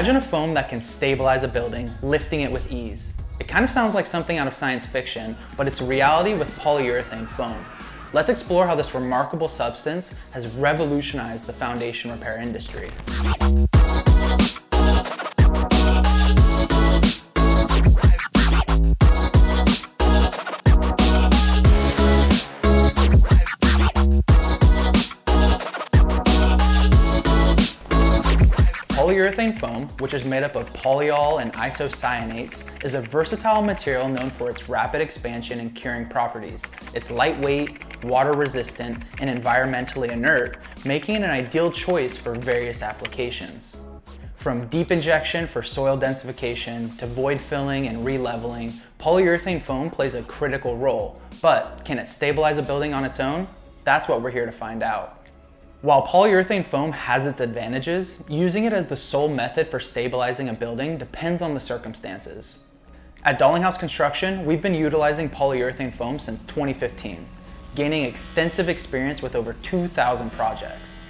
Imagine a foam that can stabilize a building, lifting it with ease. It kind of sounds like something out of science fiction, but it's reality with polyurethane foam. Let's explore how this remarkable substance has revolutionized the foundation repair industry. Polyurethane foam, which is made up of polyol and isocyanates, is a versatile material known for its rapid expansion and curing properties. It's lightweight, water resistant, and environmentally inert, making it an ideal choice for various applications. From deep injection for soil densification to void filling and re-leveling, polyurethane foam plays a critical role. But can it stabilize a building on its own? That's what we're here to find out. While polyurethane foam has its advantages, using it as the sole method for stabilizing a building depends on the circumstances. At Dalinghaus Construction, we've been utilizing polyurethane foam since 2015, gaining extensive experience with over 2,000 projects.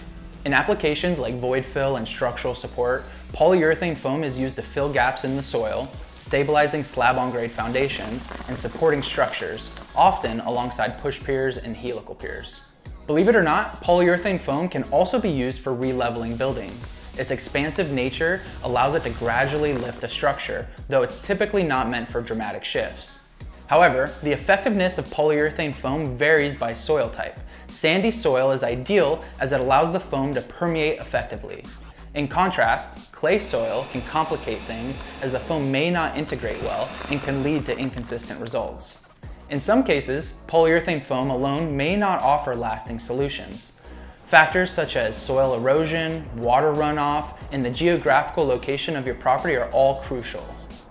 In applications like void fill and structural support, polyurethane foam is used to fill gaps in the soil, stabilizing slab-on-grade foundations, and supporting structures, often alongside push piers and helical piers. Believe it or not, polyurethane foam can also be used for re-leveling buildings. Its expansive nature allows it to gradually lift a structure, though it's typically not meant for dramatic shifts. However, the effectiveness of polyurethane foam varies by soil type. Sandy soil is ideal as it allows the foam to permeate effectively. In contrast, clay soil can complicate things as the foam may not integrate well and can lead to inconsistent results. In some cases, polyurethane foam alone may not offer lasting solutions. Factors such as soil erosion, water runoff, and the geographical location of your property are all crucial.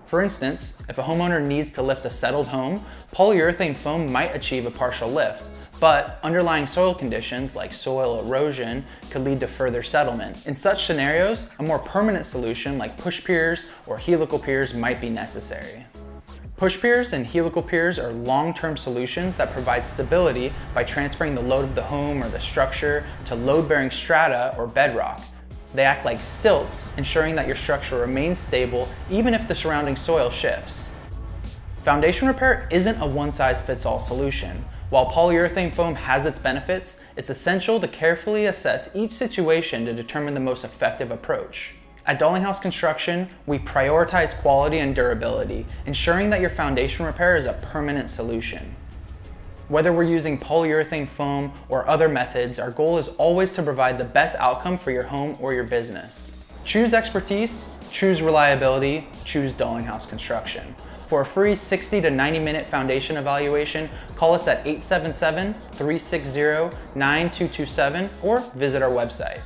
For instance, if a homeowner needs to lift a settled home, polyurethane foam might achieve a partial lift, but underlying soil conditions like soil erosion could lead to further settlement. In such scenarios, a more permanent solution like push piers or helical piers might be necessary. Push piers and helical piers are long-term solutions that provide stability by transferring the load of the home or the structure to load-bearing strata or bedrock. They act like stilts, ensuring that your structure remains stable even if the surrounding soil shifts. Foundation repair isn't a one-size-fits-all solution. While polyurethane foam has its benefits, it's essential to carefully assess each situation to determine the most effective approach. At Dalinghaus Construction, we prioritize quality and durability, ensuring that your foundation repair is a permanent solution. Whether we're using polyurethane foam or other methods, our goal is always to provide the best outcome for your home or your business. Choose expertise, choose reliability, choose Dalinghaus Construction. For a free 60 to 90 minute foundation evaluation, call us at 877-360-9227 or visit our website.